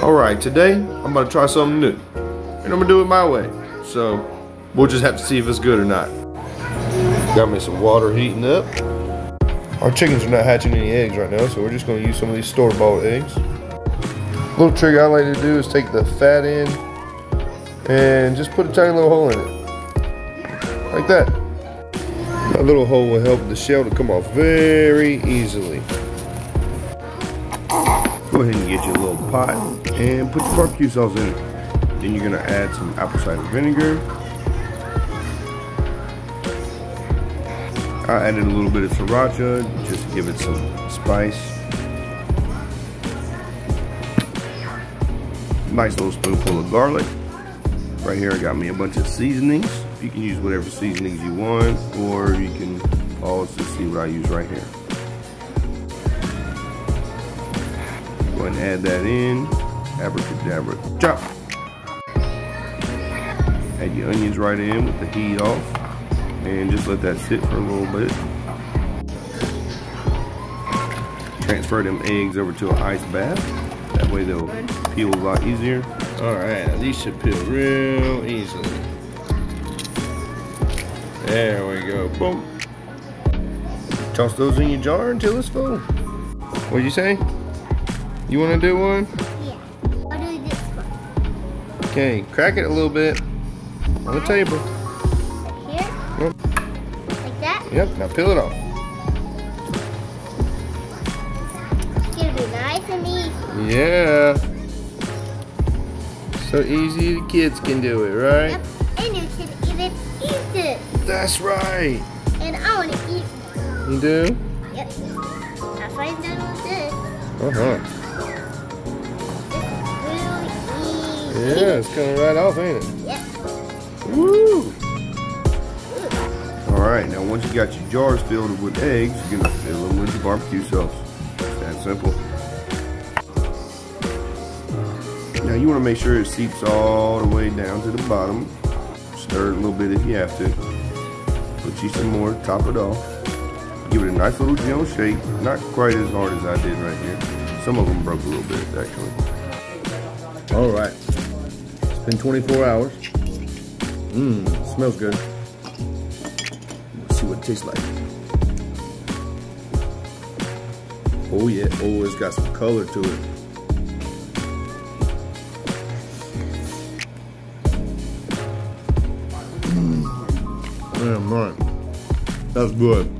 Alright, today I'm gonna try something new. And I'm gonna do it my way. So we'll just have to see if it's good or not. Got me some water heating up. Our chickens are not hatching any eggs right now, so we're just gonna use some of these store-bought eggs. Little trick I like to do is take the fat end and just put a tiny little hole in it. Like that. That little hole will help the shell to come off very easily. Go ahead and get your little pot and put your barbecue sauce in it. Then you're gonna add some apple cider vinegar. I added a little bit of sriracha just to give it some spice. Nice little spoonful of garlic. Right here I got me a bunch of seasonings. You can use whatever seasonings you want or you can also see what I use right here. Go ahead and add that in. Abracadabra. Chop. Add your onions right in with the heat off. And just let that sit for a little bit. Transfer them eggs over to an ice bath. That way they'll peel a lot easier. Alright, these should peel real easily. There we go. Boom. Toss those in your jar until it's full. What'd you say? You want to do one? Yeah. I'll do this one. Okay, crack it a little bit on the table. Here? Yep. Like that? Yep, now peel it off. It's gonna be nice and easy. Yeah. So easy the kids can do it, right? Yep. And you can even eat it. That's right. And I wanna eat You do? Yep. After I'm done with this, Uh-huh. Yeah, it's coming right off, ain't it? Yep. Woo! Alright, now once you got your jars filled with eggs, you're gonna fill them with the barbecue sauce. It's that simple. Now you wanna make sure it seeps all the way down to the bottom. Stir it a little bit if you have to. Put you some more, top it off. Give it a nice little gentle shake. Not quite as hard as I did right here. Some of them broke a little bit, actually. Alright. It's been 24 hours. Mmm, smells good. Let's see what it tastes like. Oh yeah, oh it's got some color to it. Mmm. Damn right. That's good.